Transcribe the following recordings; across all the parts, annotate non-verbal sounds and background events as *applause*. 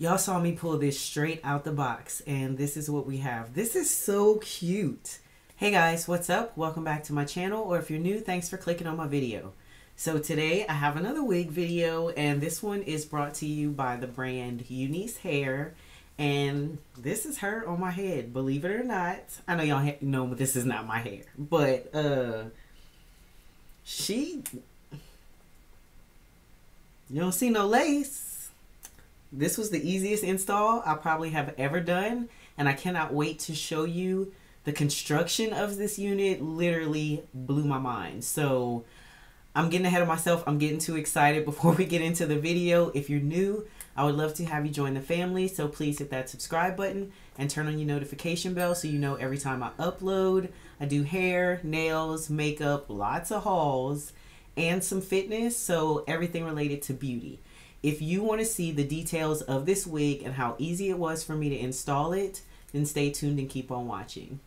Y'all saw me pull this straight out the box, and this is what we have. This is so cute. Hey guys, what's up? Welcome back to my channel, or if you're new, thanks for clicking on my video. So today I have another wig video, and this one is brought to you by the brand UNice Hair, and this is her on my head, believe it or not. I know y'all know this is not my hair, but uh, she, you don't see no lace this was the easiest install I probably have ever done, and I cannot wait to show you the construction of this unit literally blew my mind. So I'm getting ahead of myself. I'm getting too excited *laughs* before we get into the video. If you're new, I would love to have you join the family. So please hit that subscribe button and turn on your notification bell so you know every time I upload. I do hair, nails, makeup, lots of hauls, and some fitness. So everything related to beauty. If you want to see the details of this wig and how easy it was for me to install it, then stay tuned and keep on watching.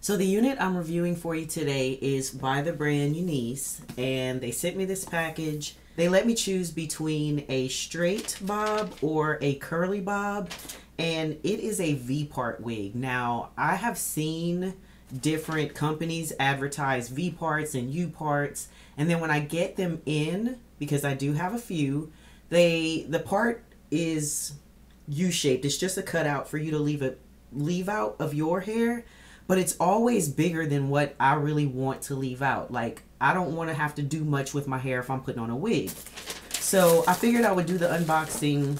So the unit I'm reviewing for you today is by the brand UNice and they sent me this package. They let me choose between a straight bob or a curly bob and it is a V part wig. Now, I have seen different companies advertise V parts and U parts, and then when I get them in, because I do have a few, they the part is U shaped. It's just a cutout for you to leave a leave out of your hair, but it's always bigger than what I really want to leave out. Like I don't want to have to do much with my hair if I'm putting on a wig. So I figured I would do the unboxing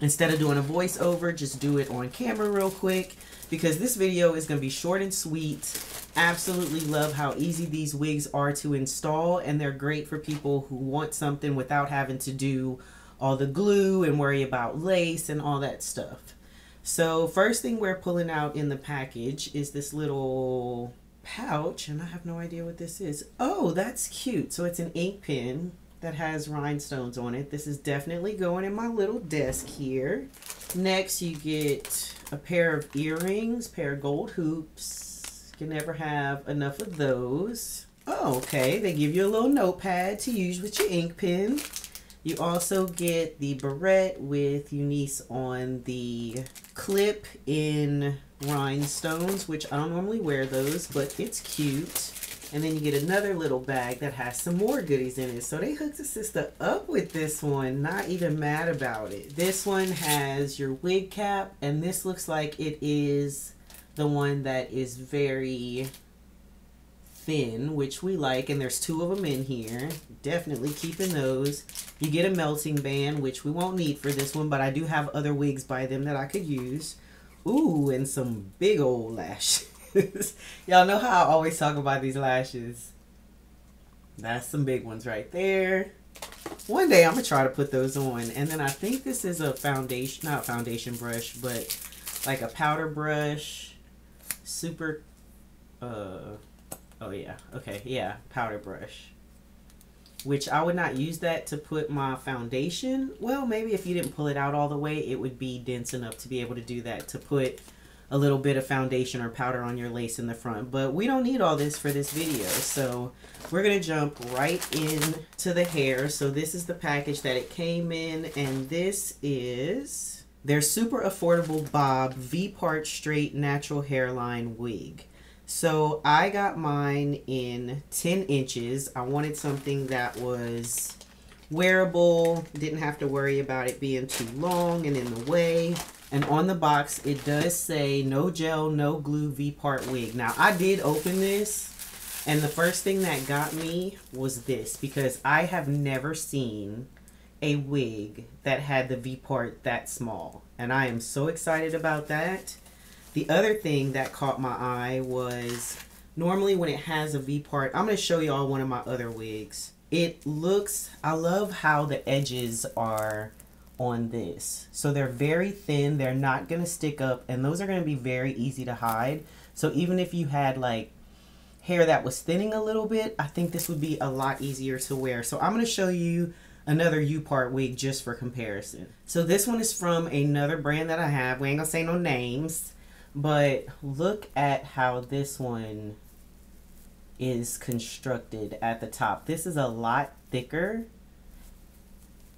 Instead of doing a voiceover, just do it on camera real quick because this video is going to be short and sweet. Absolutely love how easy these wigs are to install and they're great for people who want something without having to do all the glue and worry about lace and all that stuff. So first thing we're pulling out in the package is this little pouch and I have no idea what this is. Oh, that's cute. So it's an ink pen that has rhinestones on it. This is definitely going in my little desk here. Next, you get a pair of earrings, pair of gold hoops. You can never have enough of those. Oh, okay. They give you a little notepad to use with your ink pen. You also get the barrette with UNice on the clip in rhinestones, which I don't normally wear those, but it's cute. And then you get another little bag that has some more goodies in it. So they hooked the sister up with this one. Not even mad about it. This one has your wig cap. And this looks like it is the one that is very thin, which we like. And there's two of them in here. Definitely keeping those. You get a melting band, which we won't need for this one. But I do have other wigs by them that I could use. Ooh, and some big old lashes. *laughs* *laughs* Y'all know how I always talk about these lashes. That's some big ones right there. One day I'm going to try to put those on. And then I think this is a foundation, not foundation brush, but like a powder brush. Super, uh, oh yeah, okay, yeah, powder brush. Which I would not use that to put my foundation. Well, maybe if you didn't pull it out all the way, it would be dense enough to be able to do that. To put a little bit of foundation or powder on your lace in the front. But we don't need all this for this video. So we're going to jump right in to the hair. So this is the package that it came in. And this is their super affordable Bob V-Part Straight Natural Hairline Wig. So I got mine in 10 inches. I wanted something that was wearable, didn't have to worry about it being too long and in the way. And on the box, it does say no gel, no glue V-part wig. Now, I did open this, and the first thing that got me was this, because I have never seen a wig that had the V-part that small. And I am so excited about that. The other thing that caught my eye was normally when it has a V-part, I'm going to show y'all one of my other wigs. It looks, I love how the edges are on this. So they're very thin, they're not going to stick up, and those are going to be very easy to hide. So even if you had like hair that was thinning a little bit, I think this would be a lot easier to wear. So I'm going to show you another U-part wig just for comparison. So this one is from another brand that I have. We ain't going to say no names. But look at how this one is constructed at the top. This is a lot thicker.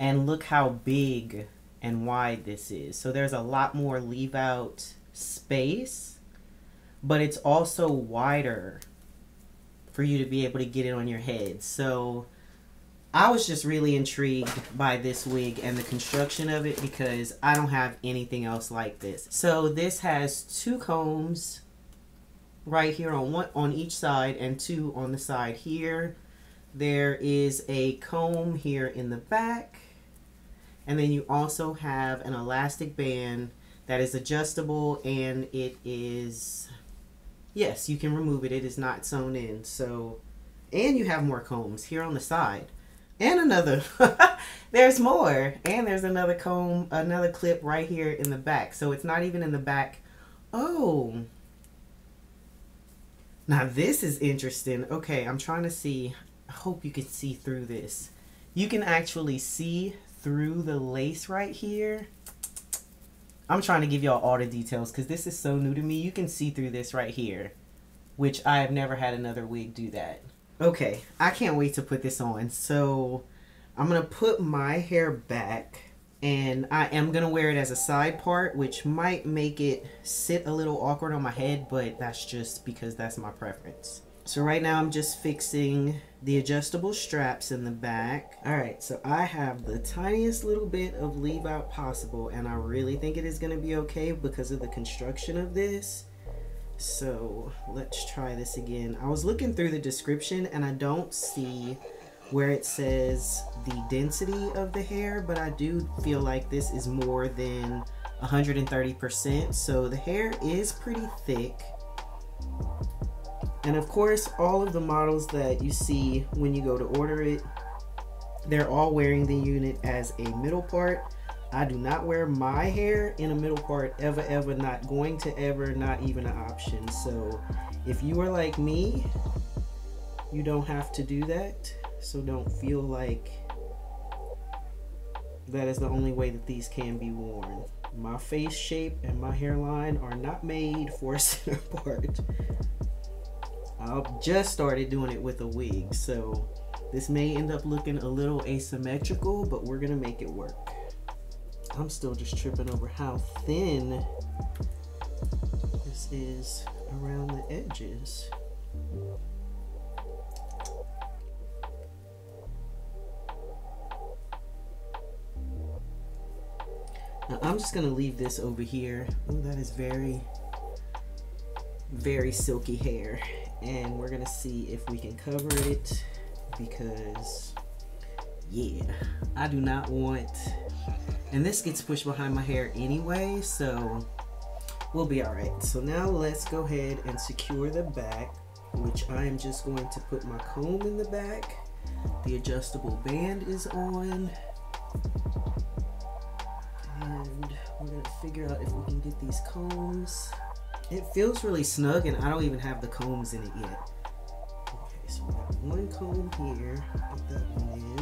And look how big and wide this is. So there's a lot more leave out space, but it's also wider for you to be able to get it on your head. So I was just really intrigued by this wig and the construction of it because I don't have anything else like this. So this has two combs right here on one on each side and two on the side here. There is a comb here in the back. And then you also have an elastic band that is adjustable and it is yes, you can remove it. It is not sewn in. So and you have more combs here on the side. And another *laughs* there's more. And there's another comb another clip right here in the back. So it's not even in the back. Oh. Now this is interesting. Okay i'm trying to see. I hope you can see through this. You can actually see through the lace right here i'm trying to give y'all all the details because this is so new to me you can see through this right here which i have never had another wig do that Okay, I can't wait to put this on. So I'm going to put my hair back and I am going to wear it as a side part, which might make it sit a little awkward on my head, but that's just because that's my preference. So right now I'm just fixing the adjustable straps in the back. All right, so I have the tiniest little bit of leave out possible and I really think it is gonna be okay because of the construction of this. So let's try this again. I was looking through the description and I don't see where it says the density of the hair, but I do feel like this is more than 130%. So the hair is pretty thick. And of course, all of the models that you see when you go to order it, they're all wearing the unit as a middle part I do not wear my hair in a middle part ever, ever, not going to ever, not even an option. So if you are like me, you don't have to do that. So don't feel like that is the only way that these can be worn. My face shape and my hairline are not made for a *laughs* center part. I've just started doing it with a wig, so this may end up looking a little asymmetrical, but we're gonna make it work. I'm still just tripping over how thin this is around the edges. Now I'm just gonna leave this over here. Ooh, that is very, very silky hair. And we're gonna see if we can cover it because yeah, I do not want and this gets pushed behind my hair anyway, so we'll be all right. So now let's go ahead and secure the back, which I am just going to put my comb in the back. The adjustable band is on. And we're gonna figure out if we can get these combs. It feels really snug and I don't even have the combs in it yet. Okay, so we got one comb here, put that one in.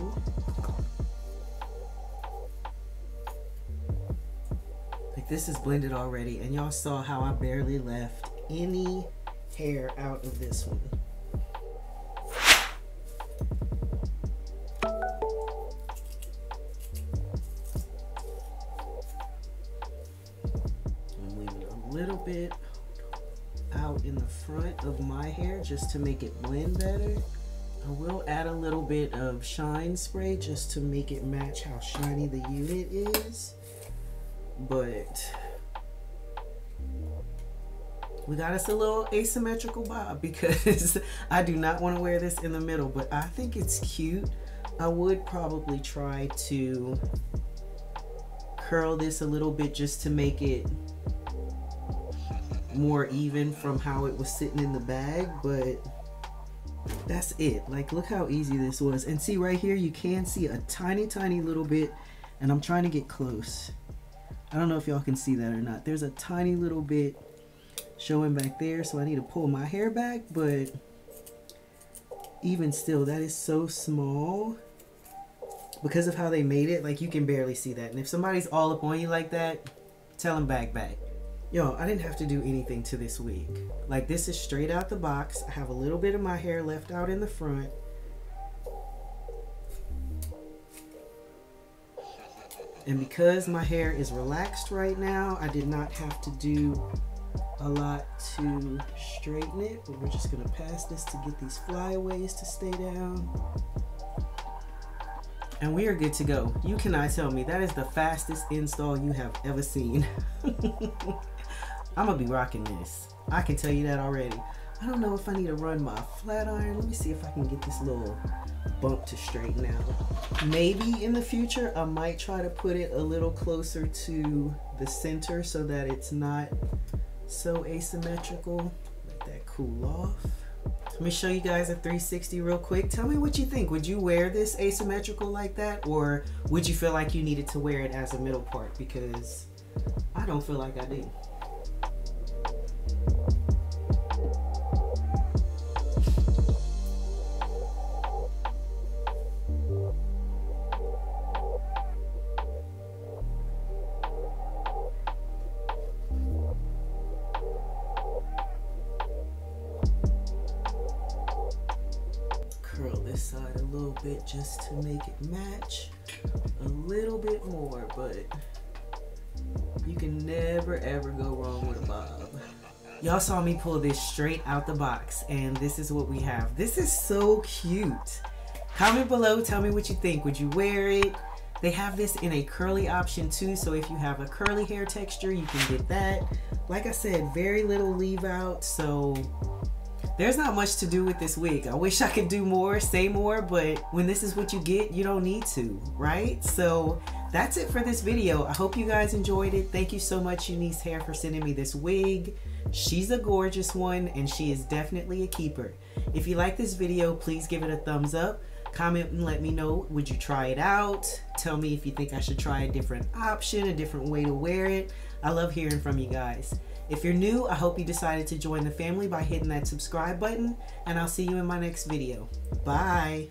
This is blended already, and y'all saw how I barely left any hair out of this one. I'm leaving a little bit out in the front of my hair just to make it blend better. I will add a little bit of shine spray just to make it match how shiny the unit is but we got us a little asymmetrical bob *laughs* because I do not want to wear this in the middle, but I think it's cute. I would probably try to curl this a little bit just to make it more even from how it was sitting in the bag, but that's it. Like, look how easy this was. And see right here, you can see a tiny, tiny little bit, and I'm trying to get close. I don't know if y'all can see that or not. There's a tiny little bit showing back there, so I need to pull my hair back, but even still, that is so small because of how they made it. Like, you can barely see that. And if somebody's all up on you like that, tell them back back. Yo, I didn't have to do anything to this wig. Like this is straight out the box. I have a little bit of my hair left out in the front. And because my hair is relaxed right now, I did not have to do a lot to straighten it, but we're just gonna pass this to get these flyaways to stay down. And we are good to go. You cannot tell me that is the fastest install you have ever seen. *laughs* I'm gonna be rocking this. I can tell you that already. I don't know if I need to run my flat iron. Let me see if I can get this little bump to straighten out. Maybe in the future, I might try to put it a little closer to the center so that it's not so asymmetrical. Let that cool off. Let me show you guys a 360 real quick. Tell me what you think. Would you wear this asymmetrical like that? Or would you feel like you needed to wear it as a middle part? Because I don't feel like I do. Side a little bit just to make it match a little bit more, but you can never ever go wrong with a bob. Y'all saw me pull this straight out the box and this is what we have. This is so cute. Comment below, tell me what you think. Would you wear it? They have this in a curly option too, so if you have a curly hair texture, you can get that. Like I said, very little leave out, so there's not much to do with this wig. I wish I could do more, say more, but when this is what you get, you don't need to, right? So that's it for this video. I hope you guys enjoyed it. Thank you so much, UNice Hair, for sending me this wig. She's a gorgeous one, and she is definitely a keeper. If you like this video, please give it a thumbs up. Comment and let me know, would you try it out? Tell me if you think I should try a different option, a different way to wear it. I love hearing from you guys. If you're new, I hope you decided to join the family by hitting that subscribe button, and I'll see you in my next video. Bye.